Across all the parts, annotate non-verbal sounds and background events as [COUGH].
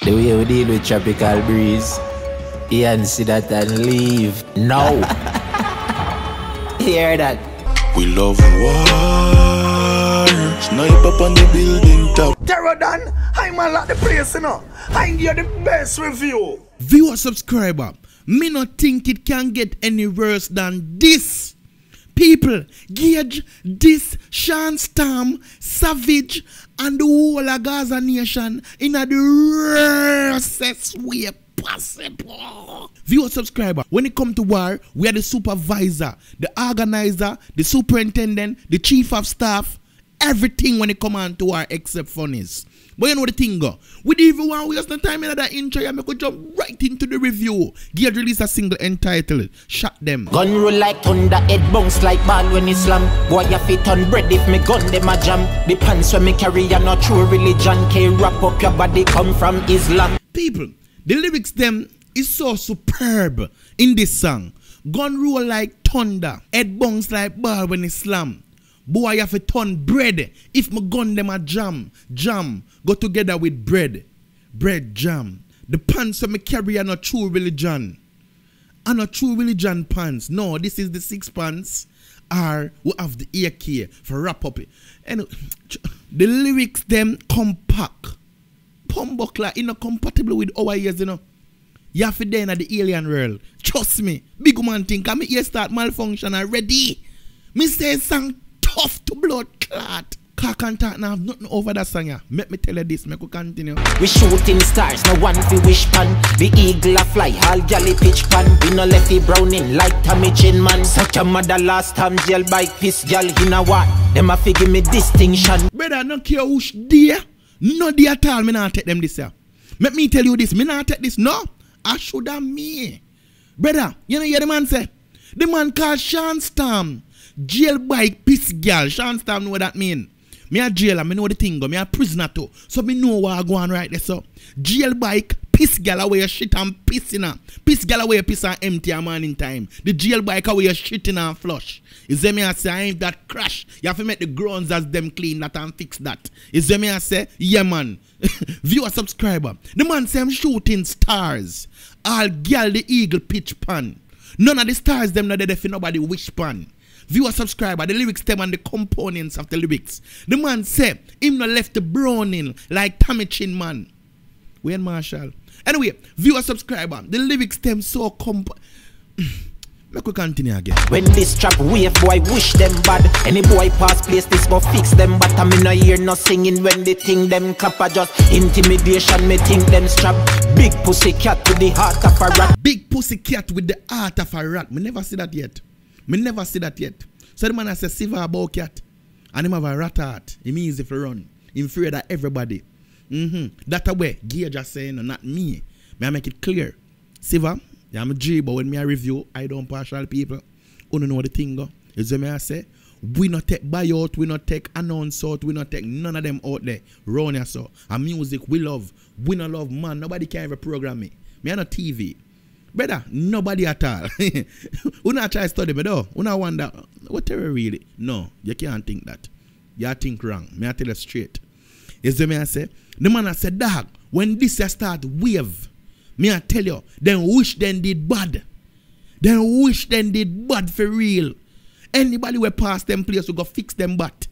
The way we deal with tropical breeze. Ian see that and leave. No. [LAUGHS] Hear that? We love war. Snipe up on the building top. Terro Don, I'm a lot the place, you know. I give you the best review. Viewer subscriber, me not think it can get any worse than this. People, Gage this Shawn Storm, Savage, and the whole of Gaza nation in a the worstest way possible. Viewer subscriber, when it come to war, we are the supervisor, the organizer, the superintendent, the chief of staff, everything when it come to war except funnies. But you know the thing go. We didn't even want to waste no time in that intro we could jump right into the review. Gear release a single entitled Shot Them. Gun roll like thunder, head bounce like ball when it slam. Boy, you fit on bread if me gun them a jam. The pants when me carry are not true religion. Can wrap up your body come from Islam. People, the lyrics them is so superb in this song. Gun roll like thunder, head bounce like ball when it slam. Boy, you have to turn bread. If my gun them a jam, jam, go together with bread. Bread jam. The pants that me carry are not true religion. Are not true religion pants. No, this is the six pants. Are we have the AK for wrap up it. And [SNIFFS] the lyrics them compact. Pumbuckler is not compatible with our ears, you know. You have to at the alien world. Trust me. Big man think I'm here start malfunction already. Me say tough to blood clot. And talk now have nothing over that song yeah. Let me tell you this, make we continue. We shooting stars, no one fi wish pan. The eagle a fly, all galley pitch pan. We no lefty browning like Tommy Chin man. Such a mother last time jail bike piss gal. You know what? Them a fi give me distinction. Brother, don't care who's there. No there at all, me not take them this year. Let me tell you this, me not take this, no. I should have me. Brother, you know hear the man say? The man called Shawn Storm. Jail bike piss girl. Shawn Storm know what that mean. Me a jailer, me know the thing go. Me a prisoner too. So me know what I go on right there. So jail bike piss girl away shit and piss in her. Piss girl away piss and empty a man in time. The jail bike away your shit in and flush. Is there me I say I ain't that crash. You have to make the grounds as them clean that and fix that. Is there me I say yeah man. [LAUGHS] Viewer subscriber. The man say I'm shooting stars. All girl the eagle pitch pan. None of the stars them not there for nobody wish pan. Viewer subscriber, the lyrics them and the components of the lyrics. The man said, him not left the browning like Tommy Chin man. Wayne Marshall. Anyway, viewer subscriber, the lyrics them so comp. [CLEARS THROAT] Make we continue again. When this trap wave, boy, wish them bad. Any boy pass place, this go fix them. But I me no hear no singing when they think them clap. I just intimidation, me think them strap. Big pussy cat with the heart of a rat. Big pussy cat with the heart of a rat. Me never see that yet. Me never see that yet. So the man has a silver about cat. And him have a rat heart. It means if he run. Him of everybody. Mm-hmm. That a way. Gear just saying, no, not me. May I make it clear. Siva, yeah, I'm a G, but when me a review, I don't partial people. Who don't know the thing go. Is what me I say? We not take buyout, we not take announce out, we not take none of them out there. Run so. And music we love. We not love man. Nobody can ever program me. Me on a TV. Brother, nobody at all. [LAUGHS] Not try study me though? Not wonder what terror really? No, you can't think that. You think wrong. Me I tell you straight. Is the me I say? The man I said, dog, when this a start wave, me I tell you, then wish then did bad. Then wish then did bad for real. Anybody will pass them place will go fix them butt.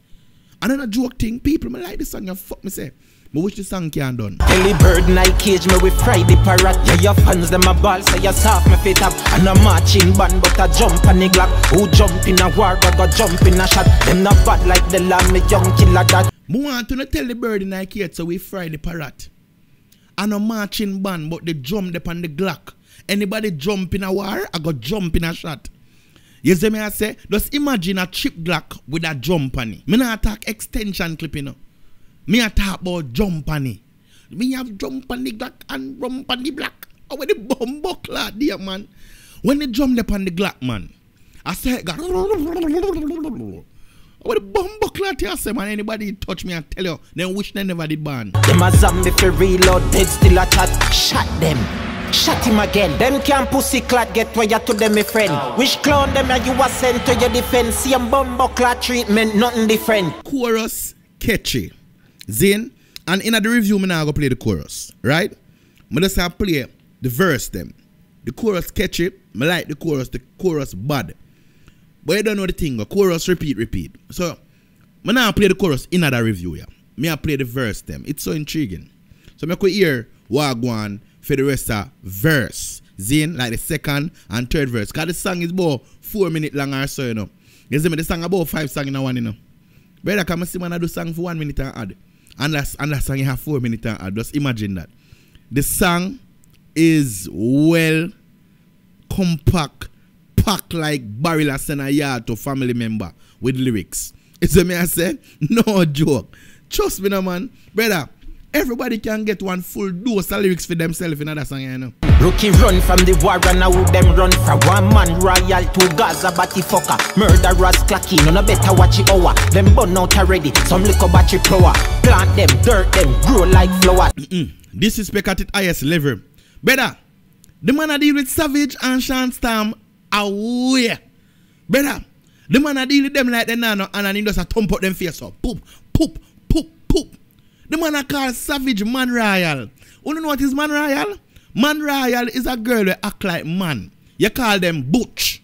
And then a joke thing, people me like this song, you fuck me say. Me wish the song can done. Kelly bird night cage me with Friday parrot. Yeah, your fans them a ball say you soft me fit up. And a marching band but a jump on the glock. Who jump in a war but go jump in a shot. Them not bad like the lamb me young killer that. Me want to tell the bird in cage so we the parrot. And a marching band, but they jump up on the Glock. Anybody jump in a war, I go jump in a shot. You see me I say? Just imagine a chip Glock with a jump on it. Me not talk extension clip, you know. Me a talk about jump on it. Me have jump on the Glock and jump on the black. Oh, with the bomb buckler there, man. When they jump up on the Glock, man, I say got... What the bomb buckler to say, man. Anybody touch me and tell you, then wish they never did ban. Them a zombie for reload, dead still a chat. Shot them. Shot him again. Them can pussy clot get where you to them, my friend. Which clown them that you was sent to your defense? Same bomb buckler treatment, nothing different. Chorus catchy. Zin. And in the review, me now go play the chorus. Right? Me just have play the verse them. The chorus catchy. Me like the chorus. The chorus bad. But you don't know the thing. The chorus repeat, repeat. So, now play the chorus in other review, yeah. Me I play the verse them. It's so intriguing. So me could hear Wagwan for the rest of verse. Zin, like the second and third verse. Cause the song is about four minutes long or so, you know. You see me, the song about five songs in a one, you know. Brother, come see man I do song for one minute and add. And that, and that song you have four minutes and. Just imagine that. The song is well compact, packed like barrel of send a yard to family member with lyrics. Is what me I say? [LAUGHS] No joke. Trust me no man. Brother, everybody can get one full dose of lyrics for themselves in that song, you know. Rookie run from the war and now them run for one man royal to Gaza batty fucker. Murderers clacking on a better watch it over. Them burn out already, some little battery power. Plant them, dirt them, grow like flowers. Mm. Disrespect at its highest level. Better, the man I deal with Savage and Sean Storm away. Better, the man I deal with them like the nano and then he just a thump out them face up. Poop, poop, poop, poop. The man I call Savage Man Royal. You know what is Man Royal? Man Royal is a girl who act like man. You call them Butch.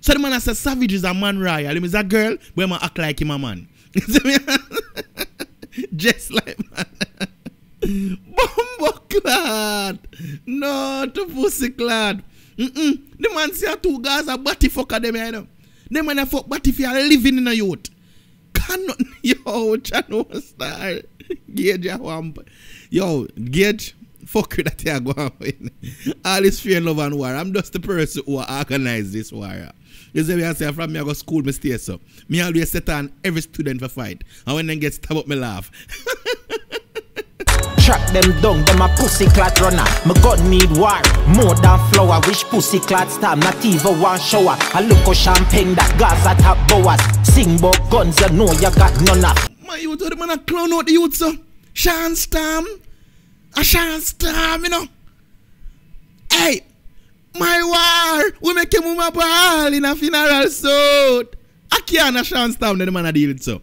So the man I say Savage is a Man Royal. Him is a girl, him a act like him a man. [LAUGHS] See? [LAUGHS] Just like man. [LAUGHS] Bumbo clad. No, to pussy clad. Mm-mm. The man say two guys are batty fucker them, you know. Them man a fuck batty are living in a youth. Cannot, [LAUGHS] yo, channel star. Gage a wamp. Yo, Gage, fuck with that you go on. All this fear, love and war. I'm just the person who organize this war. You see I say from me I go school me stay so. Me always set on every student for fight. And when them get stabbed up me laugh. [LAUGHS] Track them down, them a pussy clat runner. My God need war, more than flour. Wish pussy clat star, not even one shower. I look for champagne that Gaza top bowers. Sing about guns, you know you got none of. My youth, the man a clown out the youth, so. Shawn Storm. A Shawn Storm, you know. Hey, my war. We make him move a ball in a funeral suit. I can't a Shawn Storm, the man a deal so.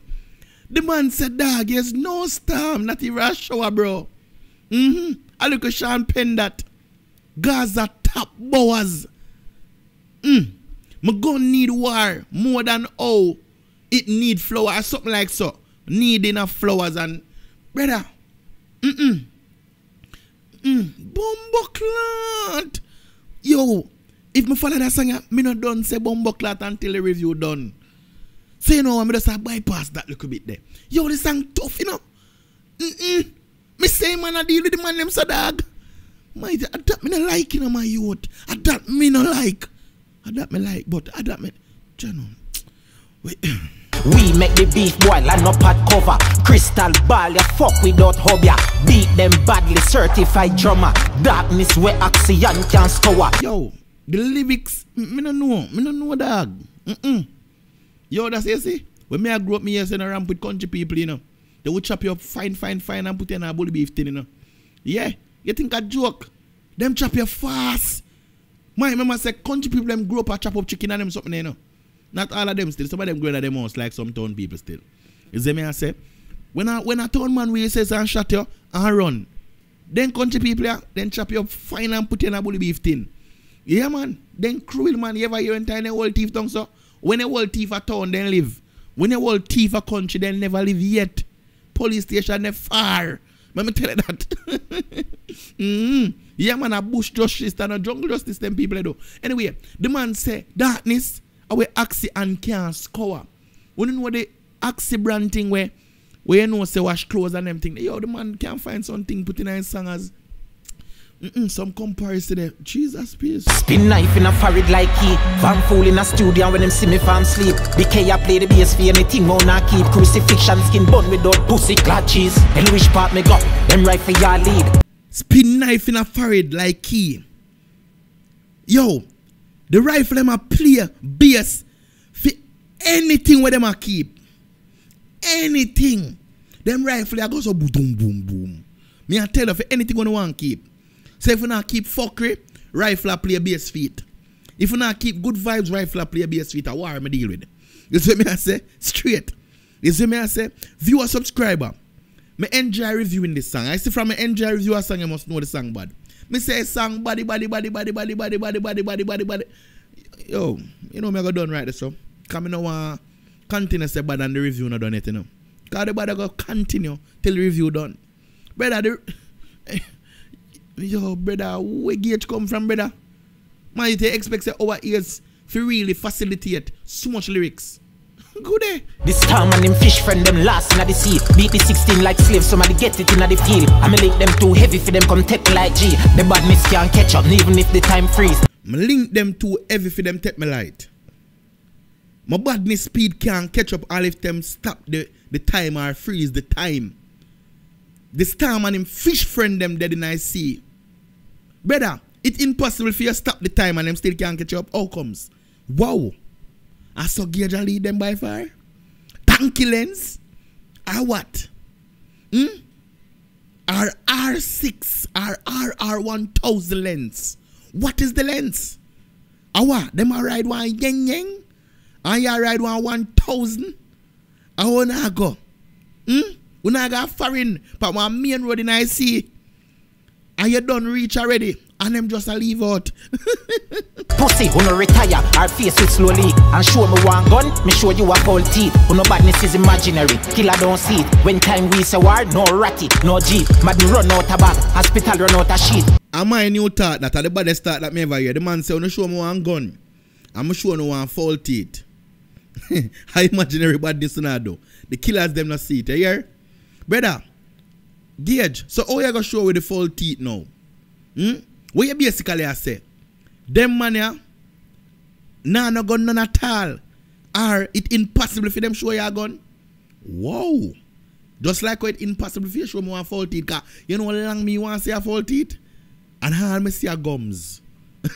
The man said, dog, there's no storm, not even a shower, bro. Mm-hmm. I look at Sean Penn that. Gaza top bowers. Mm. My gun need war more than oh it need flower or something like so. Need enough flowers and brother. Mm-mm. Mm. Yo, if me follow that song, me not done say bumbo clot until the review done. So you know, I'm just a bypass that little bit there. Yo, this song tough, you know. Mm-mm. Me say man I deal with the man them so dog. My I that me no like you know my youth. I that me no like. I that me like, but I that me. Wait. [CLEARS THROAT] We make the beef boil and up at cover. Crystal ball, ya fuck without hobby. Beat them badly, certified drummer. Darkness where oxygen can scour. Yo, the lyrics, me no know. Me no know dog. Mm-mm. Yo, that's you see. When me I grew up, me here saying around with country people, you know. They would chop you up fine, fine, fine and put you in a bully beef thing, you know. Yeah, you think a joke? Them chop you fast. My mama say country people them grow up and chop up chicken and them something, you know. Not all of them still. Some of them growing at them house like some town people still. You see me I say? When a when a town man we says and shot you and run. Then country people yeah, then chop you up fine and put you in a bully beef thing. Yeah man. Then cruel man, you ever hear in time old thief tongue so? When a old thief a town then live. When a old thief a country then never live yet. Police station far. Let me tell you that. [LAUGHS] mm Yeah, man, a bush justice and a jungle justice, them people do. Anyway, the man say, darkness, our axi and can score. When you know the axi brand thing where, where you know say wash clothes and them thing, yo, the man can find something put in his song as mm-mm, some comparison there. Jesus, peace. Spin knife in a forehead like he Van fool in a studio when them see me from sleep BK I play the bass for anything oh, on I keep Crucifixion skin bun without pussy clad cheese And which part me got, them right for your lead Spin knife in a forehead like key. Yo, the rifle them a play bass for anything where them a keep. Anything. Them rifle a go so boom boom boom. Me I tell you for anything when you want keep. So if you not keep fuckery, rifle play bass feet. If you not keep good vibes, rifle play bass feet. A war me deal with. It. You see me I say? Straight. You see me I say? Viewer subscriber. Me enjoy reviewing this song. I see from me enjoy review a song, I must know the song bad. Me say song body, body, body, body, body, body, body, body, body, body, body. Yo, you know me I go done right so. Come no want continue say bad and the review not done yet, you know. Cause the bad go continue till the review done. Brother, the Yo, brother, where Gage come from, brother? Man, you expect our ears to really facilitate so much lyrics. [LAUGHS] Good eh? This time and them fish friend them last in the sea. Beat the 16 like slaves, somebody get it in the field. I me link them too heavy for them come take me like G. The badness can't catch up, even if the time freeze. Me link them too heavy for them take me light. My badness speed can't catch up all if them stop the, the time or freeze the time. The storm and him fish friend them dead in I sea. Brother, it's impossible for you to stop the time and them still can't catch up. How comes? Wow. I saw Gage a lead them by far. Tanky lens. Or what? Hmm? Or R6 or RR1000 lens. What is the lens? What? Them a ride one yen yen? And you ride one 1000? I wanna go. Hmm? We not go foreign, but one main road in I see. And you done reach already. And them just a leave out. [LAUGHS] Pussy, who no retire, our face it slowly. And show me one gun, me show you a full teeth. Who no badness is imaginary, killer don't see it. When time we say war, no ratty, no jeep. Mad run out a bag, hospital run out a sheet. Am I new thought that the baddest thought that me ever hear? The man say, oh, no show me one gun. I'm show no one full teeth. How imaginary badness now though. The killers them not see it, you hear? Brother, Gage, so how you gonna show with the full teeth now? Hmm? What you basically I say? Them man ya, nah no gun none at all. It impossible for them show you a gun? Wow. Just like how it impossible for you show me one full teeth. Cause you know how long me want see a full teeth? And how me see a gums. [LAUGHS] but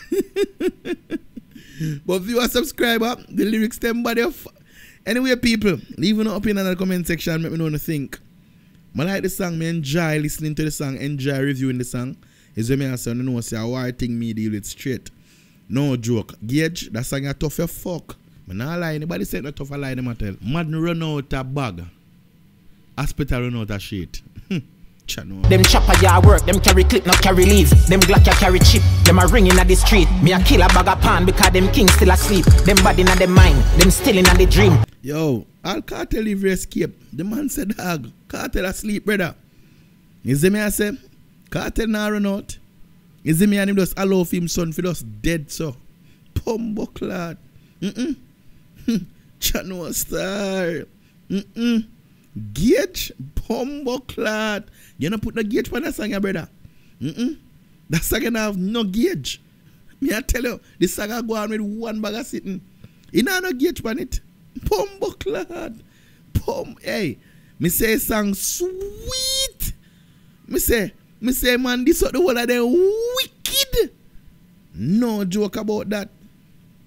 if you are a subscriber, the lyrics them body of Anyway, people, leave an opinion in the comment section. Let me know what you think. I like the song, me enjoy listening to the song, enjoy reviewing the song. Is when me say, you know, say, why thing me deal with straight. No joke. Gage, that song a tough as fuck. Me not anybody say no tough a lie, them a tell. Mad run out a bag. Hospital run out a shit. [LAUGHS] Chano. Them chopper ya work, them carry clip, not carry leaves. Them Glock ya carry chip, them a ringing at the street. Me a kill a bag of pan because them kings still asleep. Them body in them mind, them still in the dream. Yo, all Kartel leave escape. The man said, dog, Kartel asleep, brother. You see me, I say, Kartel now run out. You see me and him just allow him son for just dead, so. Pumbo clad. Mm-mm. [LAUGHS] Chano star. Mm-mm. Gage, pumbo clad. You know put the gauge on that song, yeah, brother. Mm-mm. That song gonna have no gauge. [LAUGHS] Me I tell you, this song go on with one bag of sitting. You know no gauge on it. Pumbo clad. Pum hey. Me say song sweet. Me say, me say man, this what the whole of them wicked. No joke about that.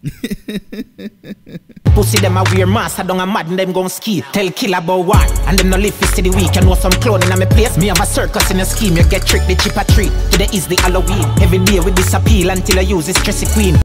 [LAUGHS] Pussy them a wear mask, I don't a mad and them gon' ski. Tell kill about war, and them no live for the week. You know some cloning in my place. Me have a circus in a scheme, you get tricked the cheaper treat. Today is the Halloween. Every day with this appeal until I use this stressy queen.